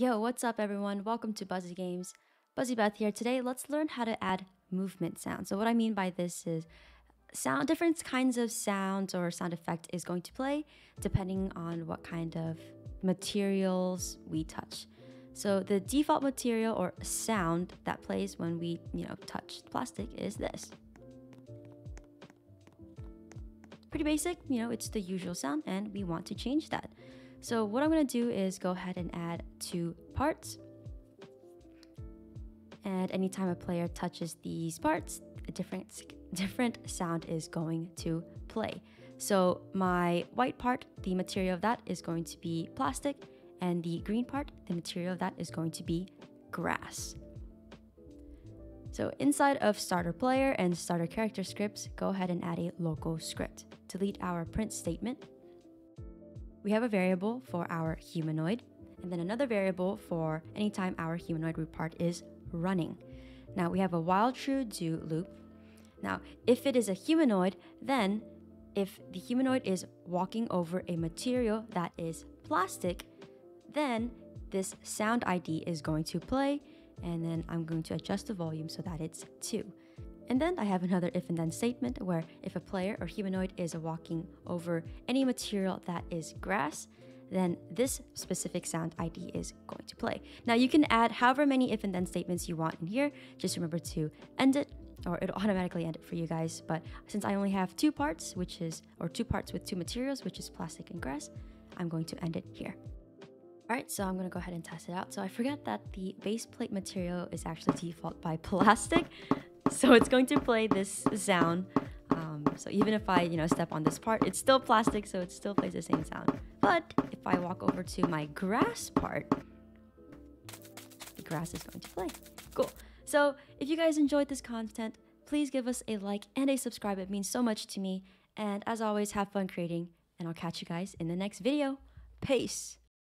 Yo, what's up everyone? Welcome to Buzzy Games. Buzzy Beth here. Today, let's learn how to add movement sounds. So what I mean by this is sound different kinds of sounds or sound effect is going to play depending on what kind of materials we touch. So the default material or sound that plays when we, you know, touch plastic is this. Pretty basic, you know, it's the usual sound and we want to change that. So what I'm going to do is go ahead and add two parts. And anytime a player touches these parts, a different, different sound is going to play. So my white part, the material of that is going to be plastic, and the green part, the material of that is going to be grass. So inside of starter player and starter character scripts, go ahead and add a local script. Delete our print statement we have a variable for our humanoid, and then another variable for anytime our humanoid part is running. Now we have a while true do loop. Now, if it is a humanoid, then if the humanoid is walking over a material that is plastic, then this sound ID is going to play, and then I'm going to adjust the volume so that it's 2. And then I have another if and then statement where if a player or humanoid is walking over any material that is grass, then this specific sound ID is going to play. Now you can add however many if and then statements you want in here. Just remember to end it or it'll automatically end it for you guys. But since I only have two parts, which is, or two parts with two materials, which is plastic and grass, I'm going to end it here. Alright, so I'm gonna go ahead and test it out. So I forgot that the base plate material is actually default by plastic. So it's going to play this sound. Um, so even if I, you know, step on this part, it's still plastic, so it still plays the same sound. But if I walk over to my grass part, the grass is going to play. Cool. So if you guys enjoyed this content, please give us a like and a subscribe. It means so much to me. And as always, have fun creating, and I'll catch you guys in the next video. Peace.